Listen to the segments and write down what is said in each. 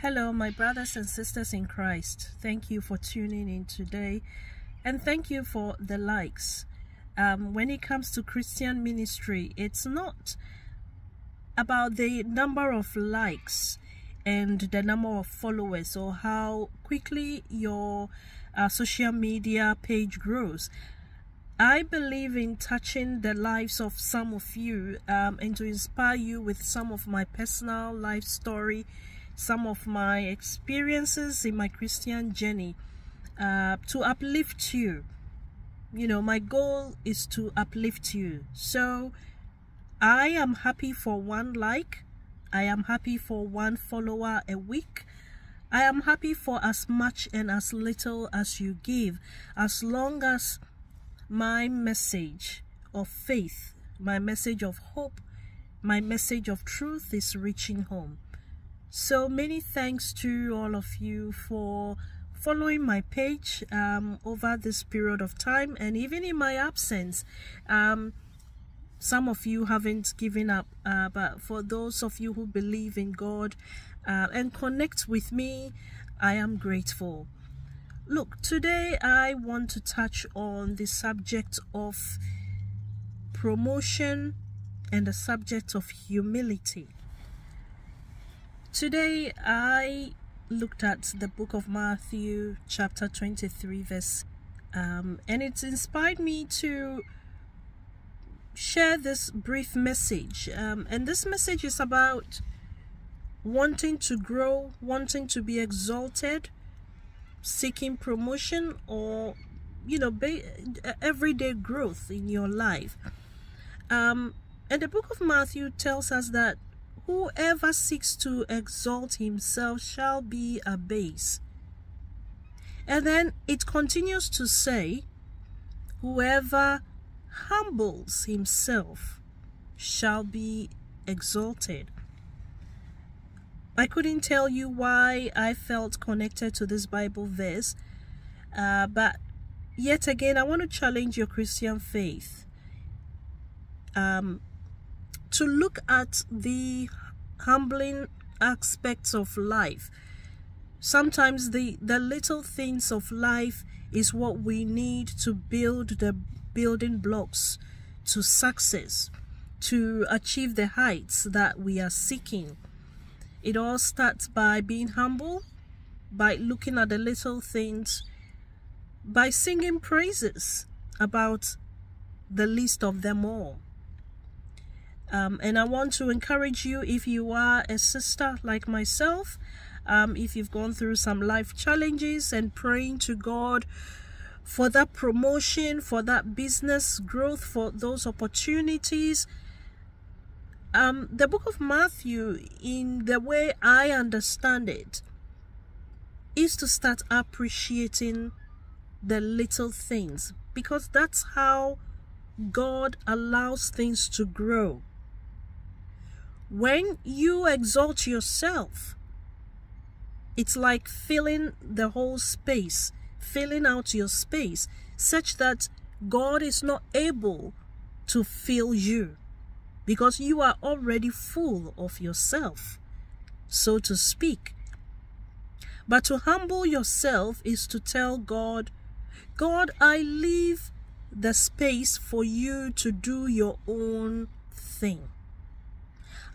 Hello, my brothers and sisters in Christ. Thank you for tuning in today and thank you for the likes. Um, when it comes to Christian ministry, it's not about the number of likes and the number of followers or how quickly your uh, social media page grows. I believe in touching the lives of some of you um, and to inspire you with some of my personal life story, some of my experiences in my Christian journey uh, to uplift you. You know, my goal is to uplift you. So I am happy for one like. I am happy for one follower a week. I am happy for as much and as little as you give, as long as my message of faith, my message of hope, my message of truth is reaching home. So many thanks to all of you for following my page um, over this period of time and even in my absence. Um, some of you haven't given up, uh, but for those of you who believe in God uh, and connect with me, I am grateful. Look, today I want to touch on the subject of promotion and the subject of humility. Today I looked at the book of Matthew, chapter 23, verse, um, and it inspired me to share this brief message. Um, and this message is about wanting to grow, wanting to be exalted, seeking promotion or you know everyday growth in your life um and the book of matthew tells us that whoever seeks to exalt himself shall be abased. And then it continues to say whoever humbles himself shall be exalted. I couldn't tell you why I felt connected to this Bible verse, uh, but yet again, I want to challenge your Christian faith. Um, to look at the humbling aspects of life. Sometimes the, the little things of life is what we need to build the building blocks to success, to achieve the heights that we are seeking. It all starts by being humble, by looking at the little things, by singing praises about the least of them all. Um, and I want to encourage you if you are a sister like myself, um, if you've gone through some life challenges and praying to God for that promotion, for that business growth, for those opportunities um, the book of Matthew, in the way I understand it, is to start appreciating the little things because that's how God allows things to grow. When you exalt yourself, it's like filling the whole space, filling out your space, such that God is not able to fill you because you are already full of yourself, so to speak. But to humble yourself is to tell God, God, I leave the space for you to do your own thing.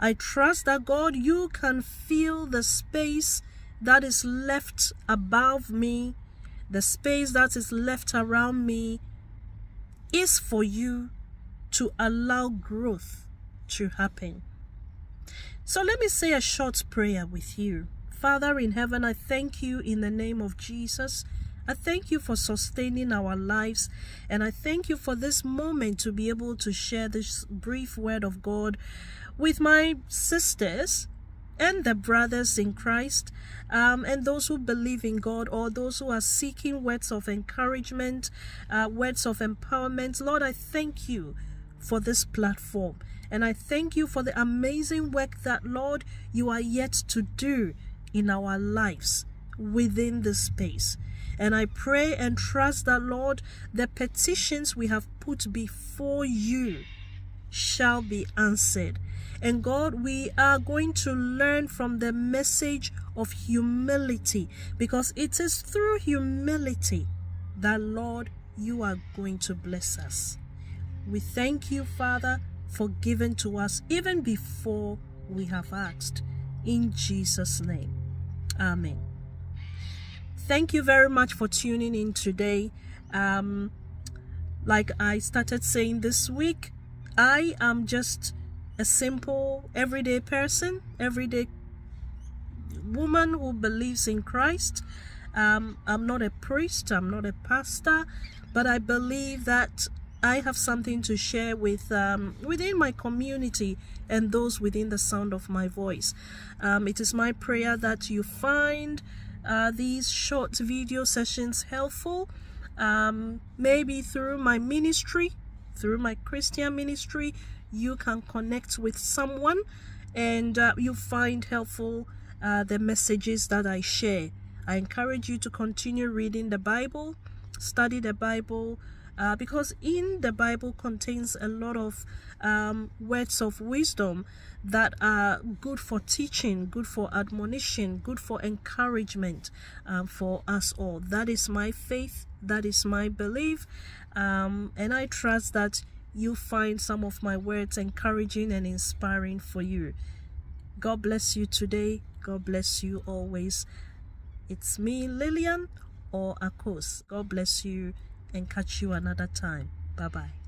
I trust that God, you can fill the space that is left above me, the space that is left around me, is for you to allow growth to happen. So let me say a short prayer with you. Father in heaven, I thank you in the name of Jesus. I thank you for sustaining our lives and I thank you for this moment to be able to share this brief word of God with my sisters and the brothers in Christ um, and those who believe in God or those who are seeking words of encouragement, uh, words of empowerment. Lord, I thank you for this platform. And I thank you for the amazing work that, Lord, you are yet to do in our lives within this space. And I pray and trust that, Lord, the petitions we have put before you shall be answered. And God, we are going to learn from the message of humility because it is through humility that, Lord, you are going to bless us. We thank you, Father, for giving to us even before we have asked. In Jesus' name. Amen. Thank you very much for tuning in today. Um, like I started saying this week, I am just a simple, everyday person, everyday woman who believes in Christ. Um, I'm not a priest, I'm not a pastor, but I believe that I have something to share with um, within my community and those within the sound of my voice. Um, it is my prayer that you find uh, these short video sessions helpful, um, maybe through my ministry, through my Christian ministry, you can connect with someone and uh, you find helpful uh, the messages that I share. I encourage you to continue reading the Bible, study the Bible, uh, because in the Bible contains a lot of um, words of wisdom that are good for teaching, good for admonition, good for encouragement um, for us all. That is my faith, that is my belief, um, and I trust that you find some of my words encouraging and inspiring for you. God bless you today. God bless you always. It's me, Lillian or Akos. God bless you and catch you another time. Bye bye.